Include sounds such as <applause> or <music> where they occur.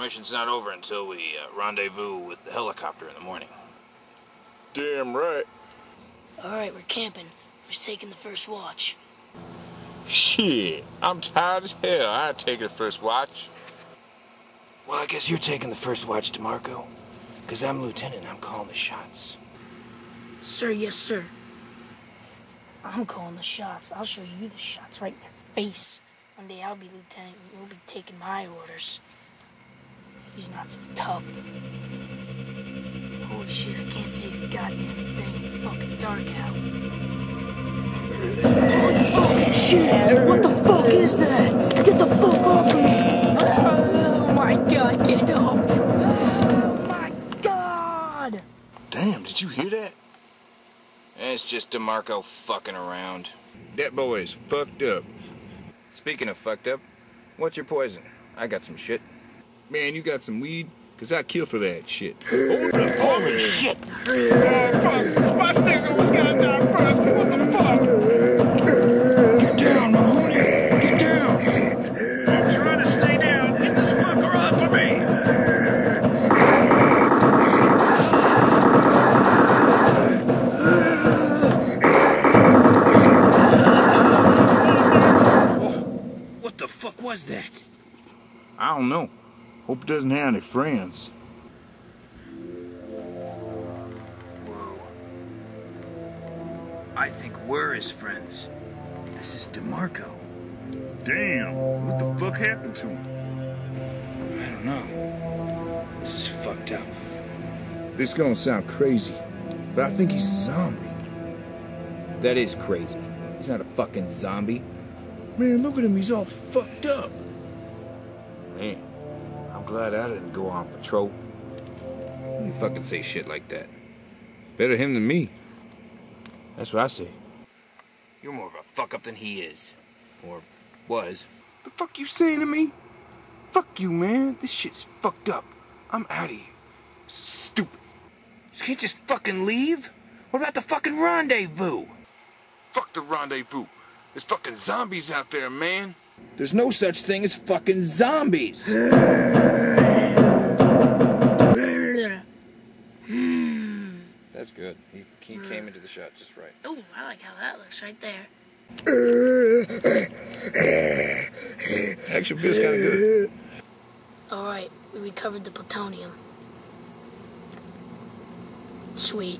mission's not over until we uh, rendezvous with the helicopter in the morning. Damn right. Alright, we're camping. Who's taking the first watch? Shit, I'm tired as hell. I ain't taking the first watch. Well, I guess you're taking the first watch, DeMarco. Because I'm lieutenant and I'm calling the shots. Sir, yes, sir. I'm calling the shots. I'll show you the shots right in your face. One day I'll be lieutenant and you'll be taking my orders. He's not so tough. Holy shit, I can't see a goddamn thing. It's fucking dark out. Holy fucking shit! What the fuck is that? Get the fuck off of me! Oh my god, get it off! Oh my god! Damn, did you hear that? It's just DeMarco fucking around. That boy is fucked up. Speaking of fucked up, what's your poison? I got some shit. Man, you got some weed? Cause I kill for that shit. <laughs> Holy shit! Oh, fuck! My nigga was gonna die first. What the fuck? Get down, Mahoney! Get down! I'm trying to stay down. Get this fucker off of me! What the fuck was that? I don't know. Hope he doesn't have any friends. Whoa. I think we're his friends. This is DeMarco. Damn, what the fuck happened to him? I don't know. This is fucked up. This gonna sound crazy, but I think he's a zombie. That is crazy. He's not a fucking zombie. Man, look at him, he's all fucked up. Man, I'm glad I didn't go on patrol. You fucking say shit like that. Better him than me. That's what I say. You're more of a fuck up than he is. Or was. The fuck you saying to me? Fuck you, man. This shit's fucked up. I'm out of here. This is stupid. You can't just fucking leave? What about the fucking rendezvous? Fuck the rendezvous. There's fucking zombies out there, man. There's no such thing as fucking zombies. That's good. He, he came into the shot just right. Oh, I like how that looks right there. Action feels kind of good. Alright, we recovered the plutonium. Sweet.